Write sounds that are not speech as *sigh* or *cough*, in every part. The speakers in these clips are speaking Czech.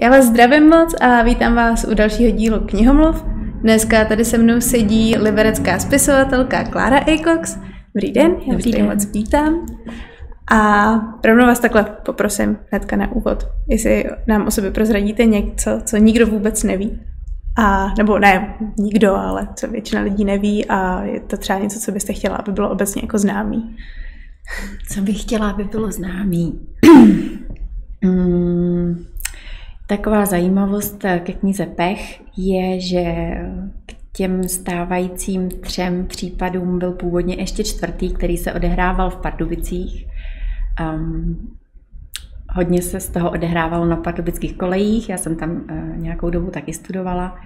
Já vás zdravím moc a vítám vás u dalšího dílu Knihomluv. Dneska tady se mnou sedí liberecká spisovatelka Klára Acox. Dobrý den, já vás tady moc vítám. A rovnou vás takhle poprosím hnedka na úvod, jestli nám o sobě prozradíte něco, co nikdo vůbec neví. A, nebo ne, nikdo, ale co většina lidí neví a je to třeba něco, co byste chtěla, aby bylo obecně jako známý. Co bych chtěla, aby bylo známý? *clears throat* mm, Taková zajímavost ke knize Pech je, že k těm stávajícím třem případům byl původně ještě čtvrtý, který se odehrával v Pardubicích. Um, hodně se z toho odehrávalo na pardubických kolejích, já jsem tam uh, nějakou dobu taky studovala.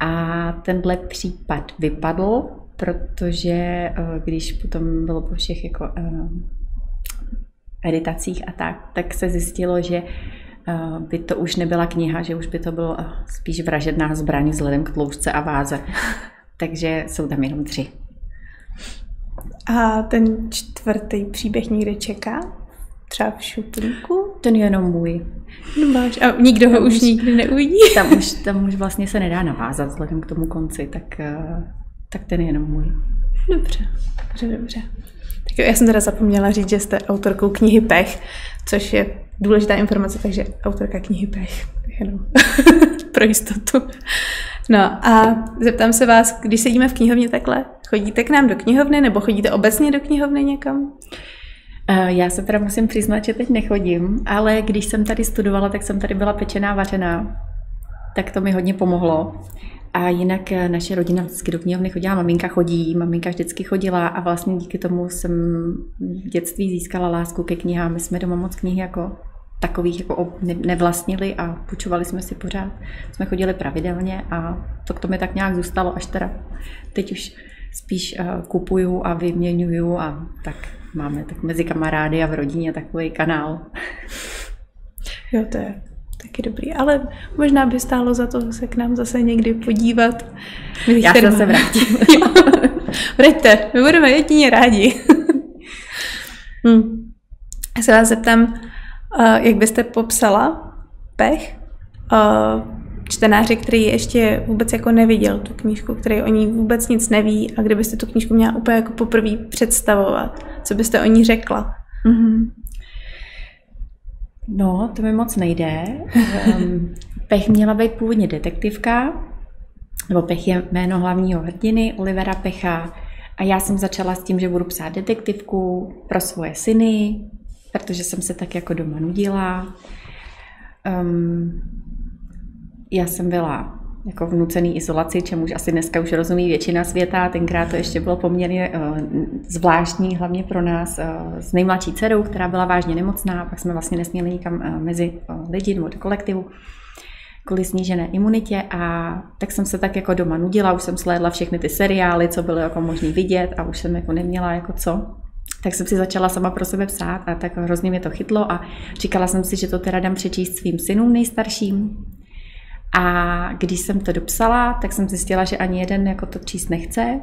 A tenhle případ vypadl, protože uh, když potom bylo po všech jako uh, editacích a tak, tak se zjistilo, že Eh, by to už nebyla kniha, že už by to bylo eh, spíš vražedná zbraň vzhledem k tloušťce a váze. *laughs* Takže jsou tam jenom tři. A ten čtvrtý příběh někde čeká? Třeba v šuplíku? Ten je jenom můj. No máš. A nikdo ho už, už nikdy neuvidí? Tam už, tam už vlastně se nedá navázat vzhledem k tomu konci, tak, eh, tak ten je jenom můj. Dobře, dobře, dobře. Jo, já jsem teda zapomněla říct, že jste autorkou knihy Pech, což je důležitá informace, takže autorka knihy Pech, jenom *laughs* pro jistotu. No a zeptám se vás, když sedíme v knihovně takhle, chodíte k nám do knihovny nebo chodíte obecně do knihovny někam? Eh, já se teda musím přiznat, že teď nechodím, ale když jsem tady studovala, tak jsem tady byla pečená, vařená. Tak to mi hodně pomohlo. A jinak eh, naše rodina vždycky do knihovny chodila, maminka chodí, maminka vždycky chodila a vlastně díky tomu jsem v dětství získala lásku ke knihám. My jsme doma moc knihy jako takových jako nevlastnili a půjčovali jsme si pořád. Jsme chodili pravidelně a to k tomu tak nějak zůstalo, až teda teď už spíš uh, kupuju a vyměňuju a tak máme tak mezi kamarády a v rodině takový kanál. Jo, to je taky dobrý, ale možná by stálo za to se k nám zase někdy podívat. Já se zase vrátím. *laughs* Vraťte, my budeme jedině rádi. *laughs* hm. Já se vás zeptám, Uh, jak byste popsala pech uh, čtenáři, který ještě vůbec jako neviděl tu knížku, který o ní vůbec nic neví a kdybyste tu knížku měla úplně jako poprvé představovat, co byste o ní řekla? Mm-hmm. No, to mi moc nejde. Pech měla být původně detektivka, nebo Pech je jméno hlavního hrdiny, Olivera Pecha. A já jsem začala s tím, že budu psát detektivku pro svoje syny, protože jsem se tak jako doma nudila. Um, já jsem byla jako v nucený izolaci, čemuž asi dneska už rozumí většina světa. Tenkrát to ještě bylo poměrně uh, zvláštní, hlavně pro nás uh, s nejmladší dcerou, která byla vážně nemocná, pak jsme vlastně nesměli nikam uh, mezi lidi nebo do kolektivu kvůli snížené imunitě a tak jsem se tak jako doma nudila, už jsem slédla všechny ty seriály, co bylo jako možný vidět a už jsem jako neměla jako co tak jsem si začala sama pro sebe psát a tak hrozně mě to chytlo a říkala jsem si, že to teda dám přečíst svým synům nejstarším. A když jsem to dopsala, tak jsem zjistila, že ani jeden jako to číst nechce,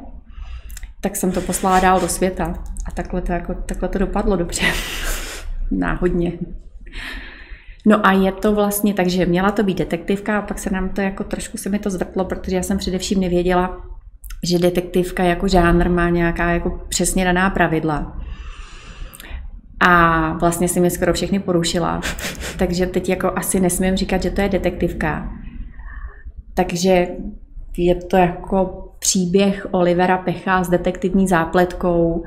tak jsem to poslala dál do světa. A takhle to, jako, takhle to dopadlo dobře. *laughs* Náhodně. No a je to vlastně tak, že měla to být detektivka a pak se nám to jako trošku se mi to zvrtlo, protože já jsem především nevěděla, že detektivka jako žánr má nějaká jako přesně daná pravidla. A vlastně si mi skoro všechny porušila. *laughs* Takže teď jako asi nesmím říkat, že to je detektivka. Takže je to jako příběh Olivera Pecha s detektivní zápletkou,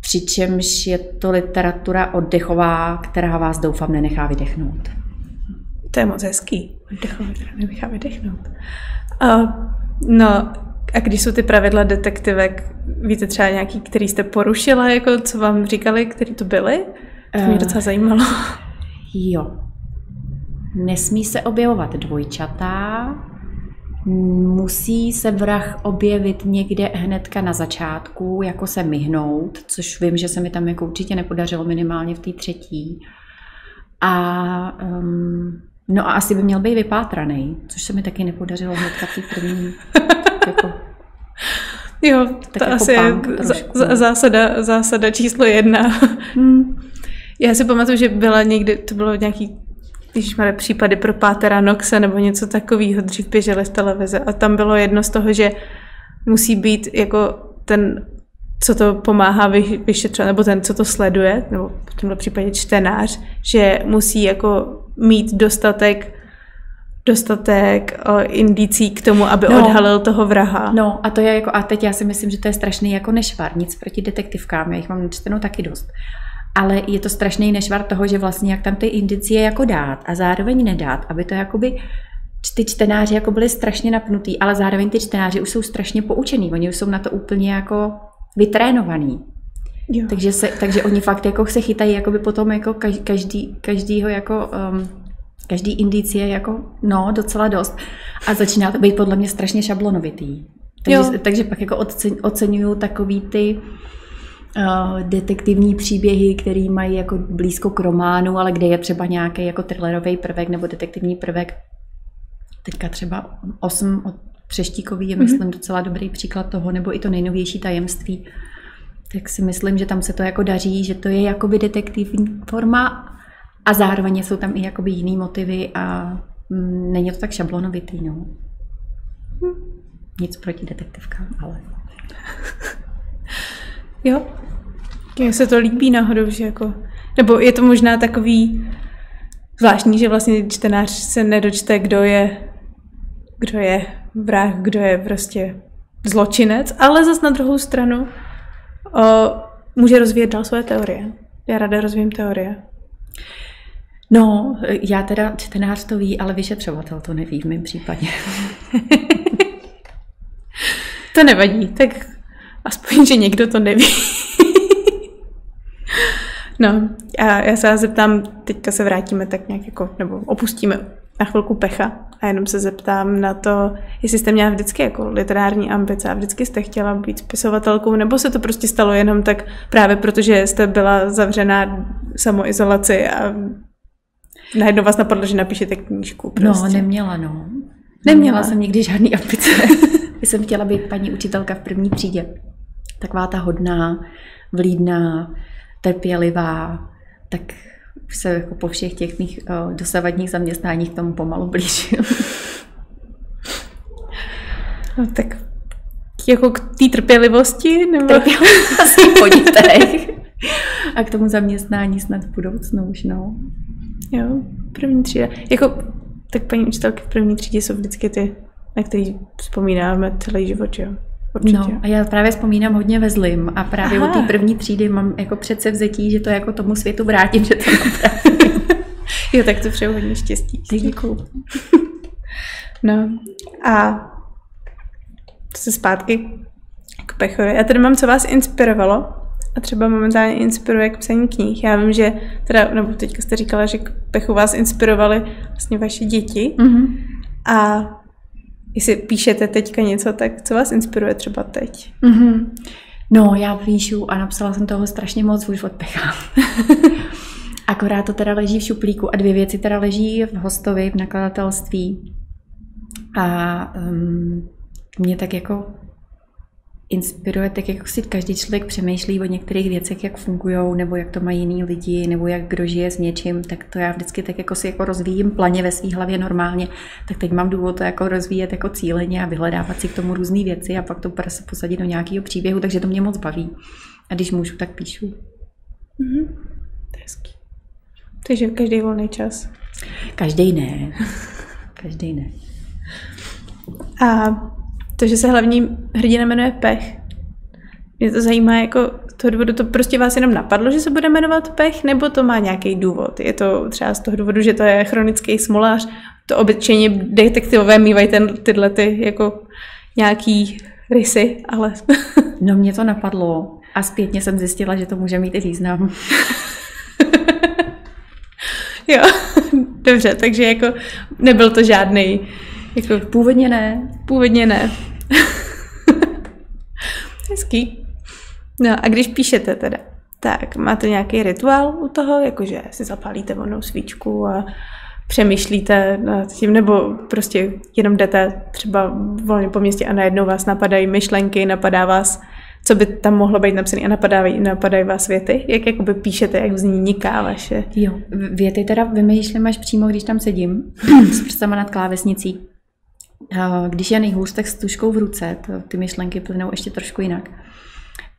přičemž je to literatura oddechová, která vás doufám nenechá vydechnout. To je moc hezký. Oddechová, která nenechá vydechnout. Uh, no, a když jsou ty pravidla detektivek, víte třeba nějaký, který jste porušila, jako co vám říkali, který to byly? To mě uh, docela zajímalo. Jo. Nesmí se objevovat dvojčata, musí se vrah objevit někde hnedka na začátku, jako se myhnout, což vím, že se mi tam jako určitě nepodařilo minimálně v té třetí. A um, no a asi by měl být vypátraný, což se mi taky nepodařilo hnedka v té první. *laughs* jako Jo, tak to jako asi je zásada, zásada číslo jedna. Hmm. Já si pamatuju, že byla někdy, to bylo nějaký když máme případy pro Pátera Noxe nebo něco takového, dřív běžely v televize a tam bylo jedno z toho, že musí být jako ten, co to pomáhá vyšetřovat, nebo ten, co to sleduje, nebo v tomto případě čtenář, že musí jako mít dostatek dostatek o, indicí k tomu, aby no, odhalil toho vraha. No a to je jako, a teď já si myslím, že to je strašný jako nešvar, nic proti detektivkám, já jich mám čtenou taky dost. Ale je to strašný nešvar toho, že vlastně jak tam ty indicie jako dát a zároveň nedát, aby to jakoby ty čtenáři jako byli strašně napnutí, ale zároveň ty čtenáři už jsou strašně poučený, oni už jsou na to úplně jako vytrénovaný. Jo. Takže, se, takže oni fakt jako se chytají jakoby potom jako každý, každýho jako um, každý indicie jako no docela dost a začíná to být podle mě strašně šablonovitý. Takže, takže pak jako oceňuju takový ty uh, detektivní příběhy, které mají jako blízko k románu, ale kde je třeba nějaký jako thrillerový prvek nebo detektivní prvek. Teďka třeba 8 od Třeštíkový je, mm-hmm. myslím, docela dobrý příklad toho, nebo i to nejnovější tajemství. Tak si myslím, že tam se to jako daří, že to je jakoby detektivní forma a zároveň jsou tam i jakoby jiný motivy a mm, není to tak šablonovitý, no. Hm. Nic proti detektivkám, ale... jo. Mně se to líbí náhodou, že jako... Nebo je to možná takový zvláštní, že vlastně čtenář se nedočte, kdo je kdo je vrah, kdo je prostě zločinec, ale zas na druhou stranu o, může rozvíjet dál své teorie. Já ráda rozvím teorie. No, já teda čtenář to ví, ale vyšetřovatel to neví v mém případě. *laughs* to nevadí, tak aspoň, že někdo to neví. No, a já se vás zeptám, teďka se vrátíme tak nějak jako, nebo opustíme na chvilku pecha a jenom se zeptám na to, jestli jste měla vždycky jako literární ambice a vždycky jste chtěla být spisovatelkou, nebo se to prostě stalo jenom tak právě protože jste byla zavřená samoizolaci a najednou vás napadlo, že napíšete knížku. No, prostě. No, neměla, no. Neměla, neměla jsem nikdy žádný ambice. *laughs* Já jsem chtěla být paní učitelka v první třídě. Taková ta hodná, vlídná, trpělivá, tak už se jako po všech těch mých uh, dosavadních zaměstnáních k tomu pomalu blížím. *laughs* No tak jako k té trpělivosti? Nebo... Trpělivosti po dětech. *laughs* A k tomu zaměstnání snad v budoucnu už, no. Jo, první třída. Jako, tak paní učitelky v první třídě jsou vždycky ty, na který vzpomínáme celý život, jo. Určitě. No a já právě vzpomínám hodně ve zlým a právě Aha. od té první třídy mám jako předsevzetí, že to jako tomu světu vrátím, že to napravím. *laughs* jo, tak to přeju hodně štěstí. Děkuju. *laughs* no a se zpátky k Pechovi. Já tady mám, co vás inspirovalo a třeba momentálně inspiruje k psaní knih. Já vím, že teda, nebo teďka jste říkala, že k Pechu vás inspirovaly vlastně vaše děti. Mm-hmm. A jestli píšete teďka něco, tak co vás inspiruje třeba teď? Mm-hmm. No, já píšu a napsala jsem toho strašně moc už od Pecha. *laughs* Akorát to teda leží v šuplíku a dvě věci teda leží v hostovi, v nakladatelství. A um, mě tak jako inspiruje, tak jako si každý člověk přemýšlí o některých věcech, jak fungují, nebo jak to mají jiní lidi, nebo jak kdo žije s něčím, tak to já vždycky tak jako si jako rozvíjím planě ve své hlavě normálně, tak teď mám důvod to jako rozvíjet jako cíleně a vyhledávat si k tomu různé věci a pak to se posadit do nějakého příběhu, takže to mě moc baví. A když můžu, tak píšu. Mm-hmm. To je hezký. Takže každý volný čas. Každý ne. každý ne. A to, že se hlavní hrdina jmenuje Pech. Mě to zajímá jako toho důvodu, to prostě vás jenom napadlo, že se bude jmenovat Pech, nebo to má nějaký důvod? Je to třeba z toho důvodu, že to je chronický smolář, to obyčejně detektivové mývají ten, tyhle ty jako nějaký rysy, ale... *laughs* no mě to napadlo a zpětně jsem zjistila, že to může mít i význam. *laughs* jo, *laughs* dobře, takže jako nebyl to žádný jako, původně ne. Původně ne. *laughs* Hezký. No a když píšete teda, tak máte nějaký rituál u toho, jakože si zapálíte vonou svíčku a přemýšlíte nad tím, nebo prostě jenom jdete třeba volně po městě a najednou vás napadají myšlenky, napadá vás Co by tam mohlo být napsané a napadají, napadají vás věty? Jak jakoby píšete, jak vzniká vaše? Jo, věty teda vymýšlím až přímo, když tam sedím *clears throat* s prstama nad klávesnicí. Když je nejhůř, tak s tuškou v ruce, to, ty myšlenky plynou ještě trošku jinak.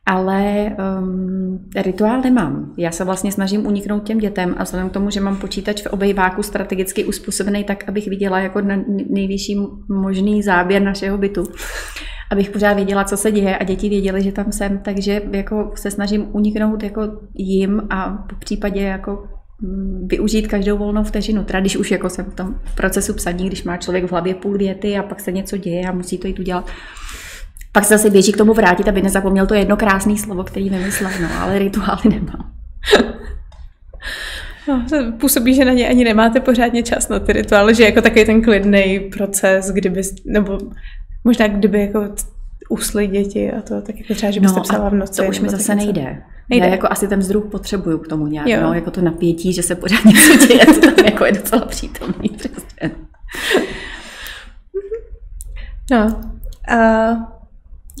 Ale um, rituál nemám. Já se vlastně snažím uniknout těm dětem a vzhledem k tomu, že mám počítač v obejváku strategicky uspůsobený tak, abych viděla jako nejvyšší možný záběr našeho bytu, abych pořád věděla, co se děje a děti věděly, že tam jsem, takže jako se snažím uniknout jako jim a po případě jako využít každou volnou vteřinu. Teda když už jako jsem v tom procesu psaní, když má člověk v hlavě půl věty a pak se něco děje a musí to jít udělat, pak se zase běží k tomu vrátit, aby nezapomněl to jedno krásné slovo, který vymyslel, no, ale rituály nemám. *laughs* No, působí, že na ně ani nemáte pořádně čas na ty rituály, že jako takový ten klidný proces, kdyby, nebo možná kdyby jako usly děti a to, tak jako třeba, že byste no, psala v noci. To už mi zase nejde. Nejde. Já jako asi ten vzduch potřebuju k tomu nějak, no, jako to napětí, že se pořád něco děje, *laughs* to tam jako je docela přítomný. Přesně. No, a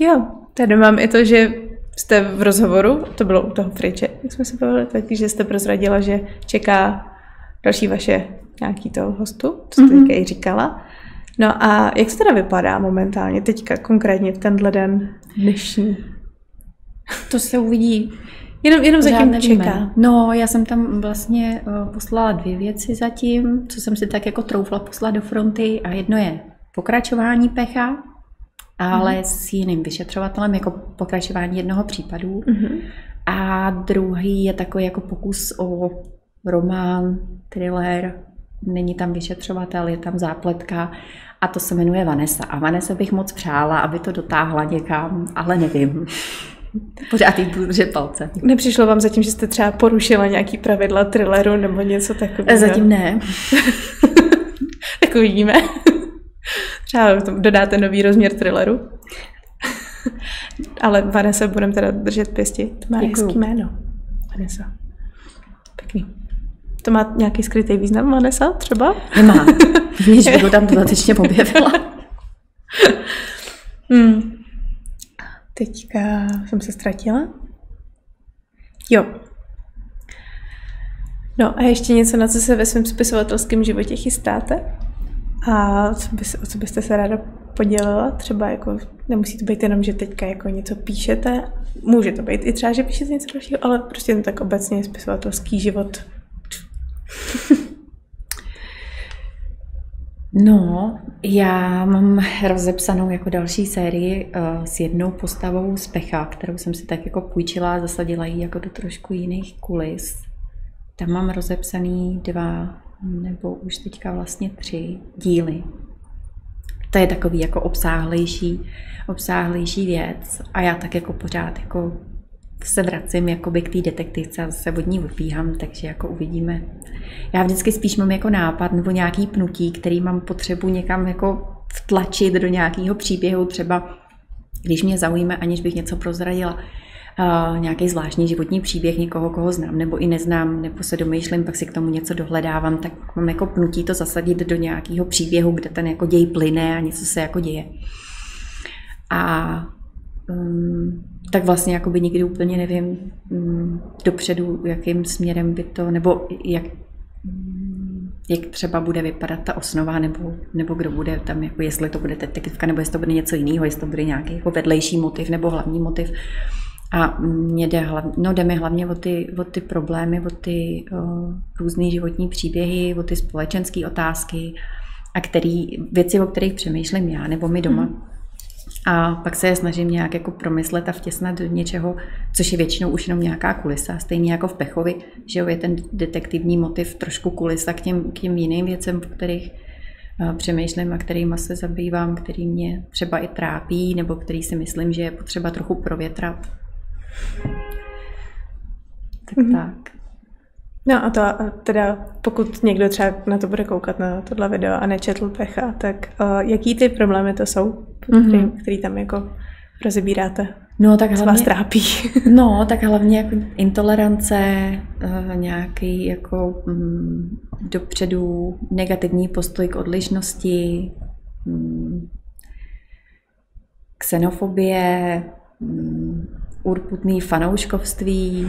Jo, tady mám i to, že jste v rozhovoru, to bylo u toho Friče, jak jsme se bavili, takže jste prozradila, že čeká další vaše nějaký toho hostu, co jste mm-hmm. i říkala. No a jak se teda vypadá momentálně, teďka konkrétně v tenhle den dnešní? To se uvidí. Jenom, jenom zatím nevíme. čeká. No, já jsem tam vlastně uh, poslala dvě věci zatím, co jsem si tak jako troufla poslat do fronty a jedno je pokračování pecha, ale mm. s jiným vyšetřovatelem, jako pokračování jednoho případu. Mm-hmm. A druhý je takový jako pokus o román, thriller, není tam vyšetřovatel, je tam zápletka a to se jmenuje Vanessa. A Vanessa bych moc přála, aby to dotáhla někam, ale nevím. Pořád jí budu držet palce. Nepřišlo vám zatím, že jste třeba porušila nějaký pravidla thrilleru nebo něco takového? Zatím ne. *laughs* tak uvidíme. Třeba dodáte nový rozměr thrilleru. Ale Vanessa budeme teda držet pěsti. To má hezký jméno. Vanessa. Pěkný. To má nějaký skrytý význam, Vanessa, třeba? Nemá. *laughs* Víš, ho tam dodatečně objevila. hmm. Teďka jsem se ztratila. Jo. No a ještě něco, na co se ve svém spisovatelském životě chystáte? A co bys, o co byste se ráda podělila? Třeba jako, nemusí to být jenom, že teďka jako něco píšete, může to být i třeba, že píšete něco dalšího, ale prostě jen tak obecně spisovatelský život. No, já mám rozepsanou jako další sérii uh, s jednou postavou z Pecha, kterou jsem si tak jako půjčila a zasadila ji jako do trošku jiných kulis. Tam mám rozepsaný dva nebo už teďka vlastně tři díly. To je takový jako obsáhlejší, obsáhlejší věc a já tak jako pořád jako se vracím jakoby k té detektivce a zase od ní vypíhám, takže jako uvidíme. Já vždycky spíš mám jako nápad nebo nějaký pnutí, který mám potřebu někam jako vtlačit do nějakého příběhu, třeba když mě zaujíme, aniž bych něco prozradila uh, nějaký zvláštní životní příběh někoho, koho znám nebo i neznám, nebo se domýšlím, pak si k tomu něco dohledávám, tak mám jako pnutí to zasadit do nějakého příběhu, kde ten jako děj plyne a něco se jako děje. A um, tak vlastně jako by nikdy úplně nevím um, dopředu, jakým směrem by to, nebo jak, jak třeba bude vypadat ta osnova, nebo, nebo kdo bude tam, jako jestli to bude detektivka, nebo jestli to bude něco jiného, jestli to bude nějaký jako vedlejší motiv nebo hlavní motiv. A mě jde, hlavně, no jde mi hlavně o ty, o ty problémy, o ty různé životní příběhy, o ty společenské otázky a který, věci, o kterých přemýšlím já nebo my doma. Hmm. A pak se je snažím nějak jako promyslet a vtěsnat do něčeho, což je většinou už jenom nějaká kulisa. Stejně jako v Pechovi, že je ten detektivní motiv trošku kulisa k těm, k těm jiným věcem, o kterých přemýšlím a kterými se zabývám, který mě třeba i trápí, nebo který si myslím, že je potřeba trochu provětrat. Tak mm-hmm. tak. No a to teda, pokud někdo třeba na to bude koukat na tohle video a nečetl Pecha, tak uh, jaký ty problémy to jsou, mm-hmm. který, který tam jako rozebíráte? No, tak hlavně, vás trápí. *laughs* No, tak hlavně jako intolerance, uh, nějaký jako um, dopředu negativní postoj k odlišnosti, xenofobie, mm, urputný fanouškovství,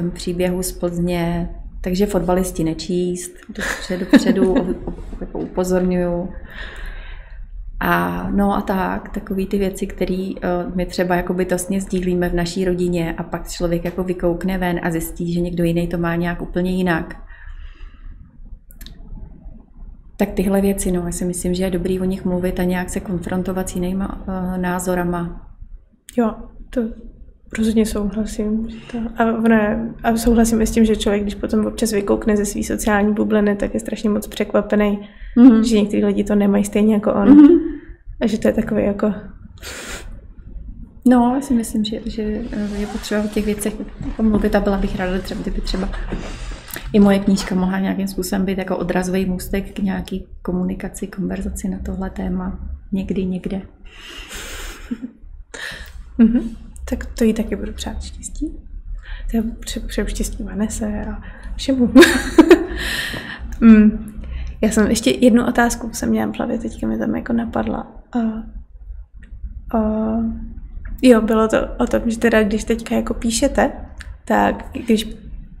tom příběhu z Plzně, takže fotbalisti nečíst, dopředu, dopředu *laughs* jako upozorňuju. A no a tak, takové ty věci, které uh, my třeba jako bytostně sdílíme v naší rodině a pak člověk jako vykoukne ven a zjistí, že někdo jiný to má nějak úplně jinak. Tak tyhle věci, no, já si myslím, že je dobrý o nich mluvit a nějak se konfrontovat s jinýma uh, názorama. Jo, to rozhodně souhlasím. To, a, ne, a souhlasím i s tím, že člověk, když potom občas vykoukne ze své sociální bubliny, tak je strašně moc překvapený, mm-hmm. že někteří lidi to nemají stejně jako on. Mm-hmm. A že to je takový jako... No, já si myslím, že, že je potřeba o těch věcech mluvit a byla bych ráda, třeba, kdyby třeba i moje knížka mohla nějakým způsobem být jako odrazový můstek k nějaký komunikaci, konverzaci na tohle téma někdy, někde. mm-hmm. Tak to jí taky budu přát štěstí. Já přeju štěstí Vanese a všemu. *laughs* mm. Já jsem ještě jednu otázku jsem měla v hlavě, teďka mi tam jako napadla. Uh, uh, jo, bylo to o tom, že teda když teďka jako píšete, tak když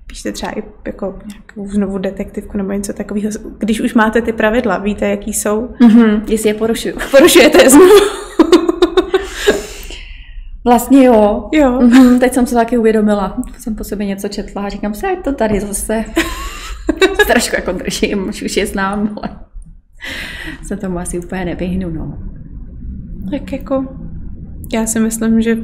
píšete třeba i jako nějakou znovu detektivku nebo něco takového, když už máte ty pravidla, víte, jaký jsou? Mm-hmm, jestli je porušuju. Porušujete je znovu. *laughs* Vlastně jo. Jo. Mm-hmm, teď jsem se taky uvědomila. Jsem po sobě něco četla a říkám si, ať to tady zase *laughs* trošku jako držím, už, už je znám, ale *laughs* se tomu asi úplně nevyhnu. No. Tak jako já si myslím, že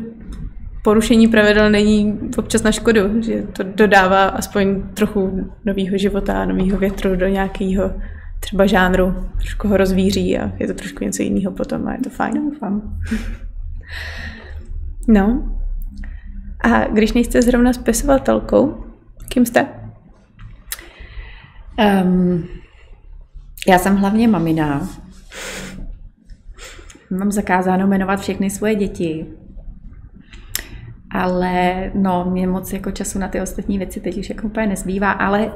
porušení pravidel není občas na škodu, že to dodává aspoň trochu nového života, nového větru do nějakého třeba žánru, trošku ho rozvíří a je to trošku něco jiného potom a je to fajn. Doufám. No. A když nejste zrovna spisovatelkou, kým jste? Um, já jsem hlavně mamina. Mám zakázáno jmenovat všechny svoje děti. Ale no, mě moc jako času na ty ostatní věci teď už jako úplně nezbývá, ale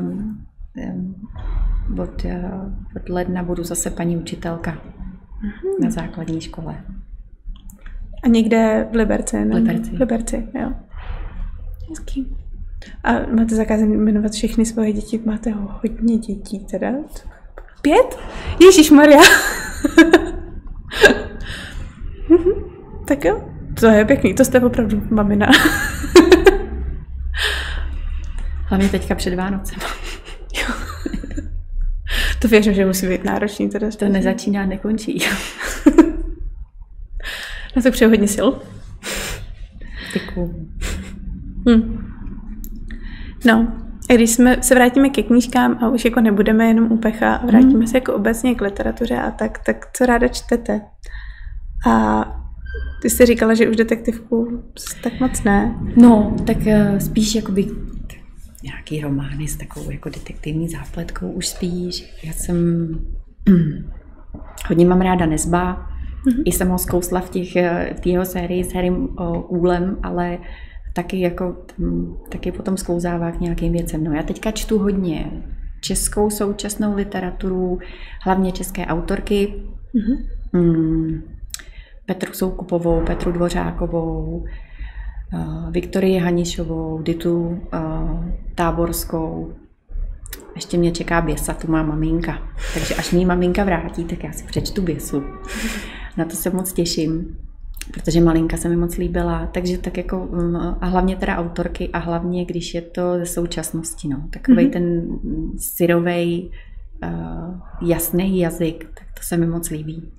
um, um, od, uh, od ledna budu zase paní učitelka mm-hmm. na základní škole. A někde v Liberci? V Liberci. V Liberci, jo. Hezký. A máte zakázané jmenovat všechny svoje děti? Máte hodně dětí teda? Pět? Ježíš Maria. *laughs* tak jo, to je pěkný, to jste opravdu mamina. *laughs* Hlavně teďka před Vánocem. to věřím, že musí být náročný. Teda to nezačíná, nekončí. *laughs* Na to přeju hodně sil. Děkuju. Hm. No, a když jsme, se vrátíme ke knížkám a už jako nebudeme jenom u pecha a vrátíme mm. se jako obecně k literatuře a tak, tak co ráda čtete? A ty jsi říkala, že už detektivku tak moc ne. No, tak uh, spíš jakoby nějaký romány s takovou jako detektivní zápletkou už spíš. Já jsem *clears throat* hodně mám ráda Nezba, mm-hmm. i jsem ho zkousla v těch, eh, v jeho sérii s Harrym Úlem, ale taky jako taky potom sklouzává k nějakým věcem. No já teďka čtu hodně českou současnou literaturu, hlavně české autorky. Mm-hmm. Mm, Petru Soukupovou, Petru Dvořákovou, uh, Viktorii Hanišovou, Ditu uh, Táborskou. Ještě mě čeká Běsa, tu má maminka. Takže až mi maminka vrátí, tak já si přečtu Běsu. *laughs* Na to se moc těším protože malinka se mi moc líbila, takže tak jako mm, a hlavně teda autorky a hlavně, když je to ze současnosti, no, takový mm-hmm. ten syrovej, uh, jasný jazyk, tak to se mi moc líbí.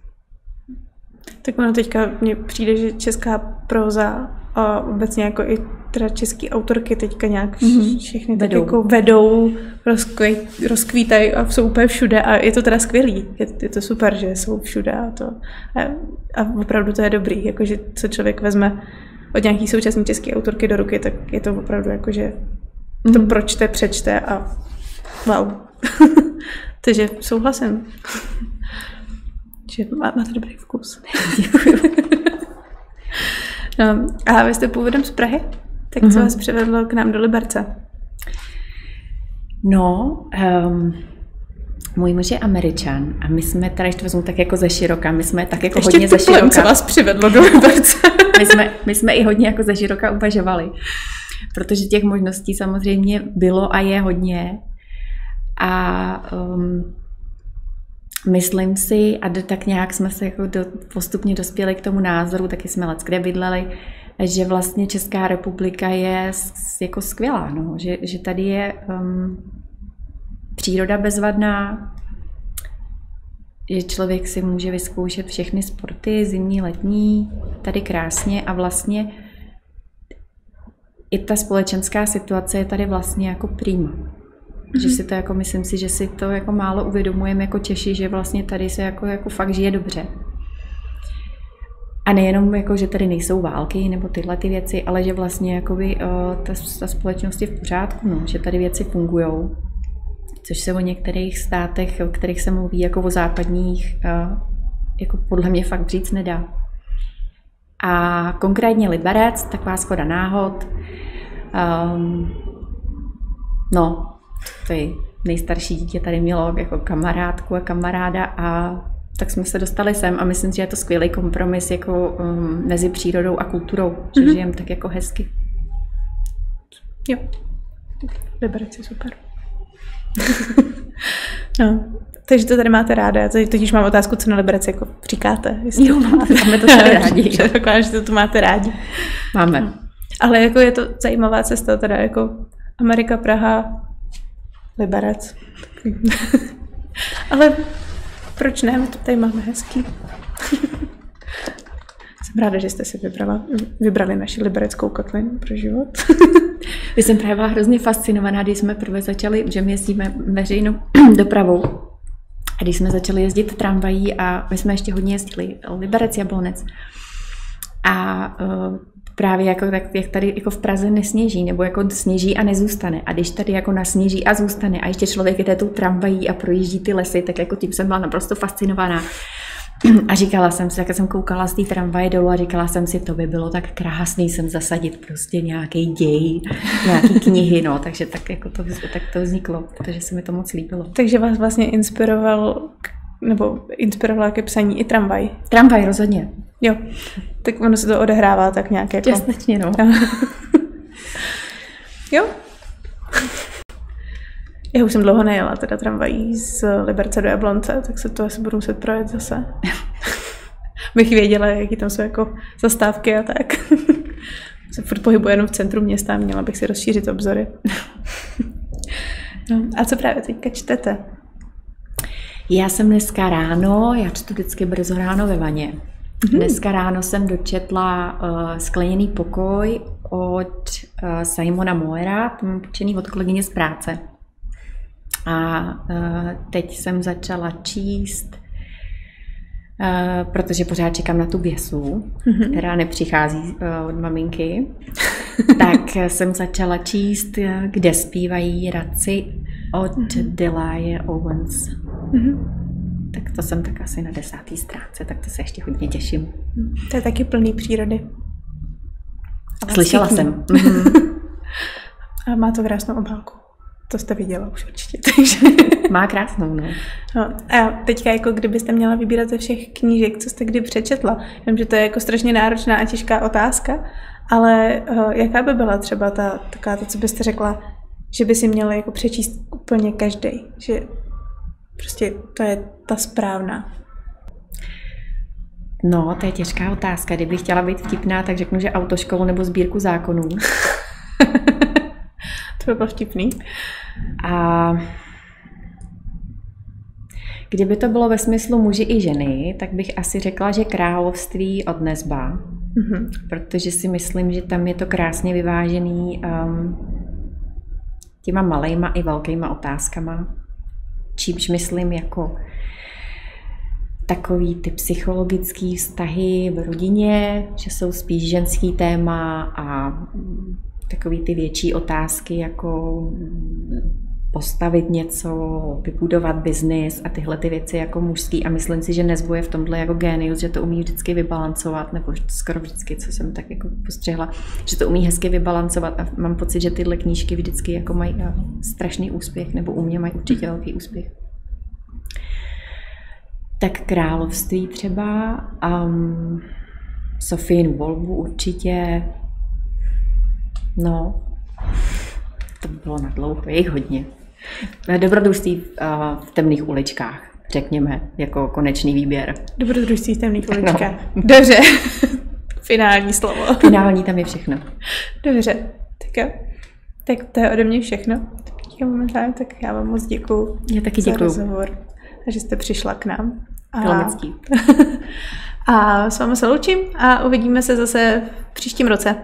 Tak ono teďka mně přijde, že česká proza a obecně jako i teda české autorky teďka nějak mm-hmm. všechny vedou. tak jako vedou, rozkví, rozkvítají a jsou úplně všude a je to teda skvělý. Je, je to super, že jsou všude a to a, a opravdu to je dobrý, jakože co člověk vezme od nějaký současné české autorky do ruky, tak je to opravdu jako, že mm-hmm. to mhm. pročte, přečte a wow. *laughs* Takže souhlasím. *laughs* že má, máte dobrý vkus. *laughs* no, a vy jste původem z Prahy? Tak co mm-hmm. vás přivedlo k nám do Liberce? No, um, Můj muž je američan a my jsme, tady to vezmu tak jako ze široka, my jsme tak jako Ještě hodně ze široka. co vás přivedlo do Liberce. my, jsme, my jsme i hodně jako ze široka uvažovali, protože těch možností samozřejmě bylo a je hodně. A um, myslím si, a tak nějak jsme se jako do, postupně dospěli k tomu názoru, taky jsme let kde bydleli, že vlastně Česká republika je jako skvělá, no, že, že tady je um, příroda bezvadná, že člověk si může vyzkoušet všechny sporty, zimní, letní, tady krásně a vlastně i ta společenská situace je tady vlastně jako prýma. Mm-hmm. Že si to jako, myslím si, že si to jako málo uvědomujeme jako Češi, že vlastně tady se jako, jako fakt žije dobře. A nejenom jako, že tady nejsou války nebo tyhle ty věci, ale že vlastně jakoby, uh, ta, ta společnost je v pořádku, no, že tady věci fungují což se o některých státech, o kterých se mluví jako o západních, jako podle mě fakt říct nedá. A konkrétně Liberec, taková schoda náhod. Um, no, to je nejstarší dítě tady mělo jako kamarádku a kamaráda a tak jsme se dostali sem a myslím, že je to skvělý kompromis jako um, mezi přírodou a kulturou, že mm-hmm. žijeme tak jako hezky. Jo, Liberec je super. *laughs* no, takže to tady máte ráda. Já totiž mám otázku, co na Liberec jako říkáte. Jo, máme, máme to tady rádi. *laughs* Předpokládám, že to tu máte rádi. Máme. No. Ale jako je to zajímavá cesta, teda jako Amerika, Praha, Liberec. *laughs* Ale proč ne? My to tady máme hezký. *laughs* Jsem ráda, že jste si vybrala, vybrali naši libereckou kotlinu pro život. *laughs* Já jsem právě byla hrozně fascinovaná, když jsme prvé začali, že my jezdíme veřejnou *clears throat* dopravou. A když jsme začali jezdit tramvají a my jsme ještě hodně jezdili Liberec, Jablonec. A uh, právě jako, tak, jak tady jako v Praze nesněží, nebo jako sněží a nezůstane. A když tady jako nasněží a zůstane a ještě člověk jde tou tramvají a projíždí ty lesy, tak jako tím jsem byla naprosto fascinovaná. A říkala jsem si, jak jsem koukala z té tramvaje dolů a říkala jsem si, to by bylo tak krásný sem zasadit prostě nějaký děj, nějaký *laughs* knihy, no, takže tak, jako to, tak to vzniklo, protože se mi to moc líbilo. Takže vás vlastně inspiroval, nebo inspirovala ke psaní i tramvaj? Tramvaj, rozhodně. Jo, tak ono se to odehrává tak nějak jako... Čestečně, no. *laughs* jo. Já už jsem dlouho nejela teda tramvají z Liberce do Jablonce, tak se to asi budu muset projet zase. *laughs* Bych věděla, jaký tam jsou jako zastávky a tak. *laughs* se furt pohybuji jenom v centru města a měla bych si rozšířit obzory. no, a co právě teďka čtete? Já jsem dneska ráno, já čtu vždycky brzo ráno ve vaně. Mm-hmm. Dneska ráno jsem dočetla uh, Skleněný pokoj od uh, Simona Moera, počený od kolegyně z práce. A e, teď jsem začala číst, e, protože pořád čekám na tu věsu, mm-hmm. která nepřichází e, od maminky, *laughs* tak jsem začala číst, kde zpívají radci od mm-hmm. Delia Owens. Mm-hmm. Tak to jsem tak asi na desátý stránce, tak to se ještě hodně těším. To je taky plný přírody. Slyšela jsem. Mm-hmm. *laughs* A má to krásnou obálku. To jste viděla už určitě. *laughs* Takže... Má krásnou, no. no. A teďka, jako kdybyste měla vybírat ze všech knížek, co jste kdy přečetla, vím, že to je jako strašně náročná a těžká otázka, ale uh, jaká by byla třeba ta, taková to, co byste řekla, že by si měla jako přečíst úplně každý, že prostě to je ta správná. No, to je těžká otázka. Kdybych chtěla být vtipná, tak řeknu, že autoškolu nebo sbírku zákonů. *laughs* To by bylo vtipný. A kdyby to bylo ve smyslu muži i ženy, tak bych asi řekla, že království od Nesba, mm-hmm. protože si myslím, že tam je to krásně vyvážený um, těma malejma i velkýma otázkama. Čímž myslím jako takový ty psychologické vztahy v rodině, že jsou spíš ženský téma a takový ty větší otázky, jako postavit něco, vybudovat biznis a tyhle ty věci jako mužský a myslím si, že Nezbu je v tomhle jako genius, že to umí vždycky vybalancovat, nebo skoro vždycky, co jsem tak jako postřehla, že to umí hezky vybalancovat a mám pocit, že tyhle knížky vždycky jako mají strašný úspěch, nebo u mě mají určitě velký úspěch. Tak království třeba, um, Sofín volbu určitě, no, to bylo na dlouho, je jich hodně. Dobrodružství uh, v temných uličkách, řekněme, jako konečný výběr. Dobrodružství v temných uličkách. No. *laughs* Dobře. *laughs* Finální slovo. Finální tam je všechno. Dobře, tak jo. Tak to je ode mě všechno. Já momentálně, tak já vám moc děkuju. Já taky děkuju. Za rozhovor, že jste přišla k nám. A... *laughs* a s vámi se loučím a uvidíme se zase v příštím roce.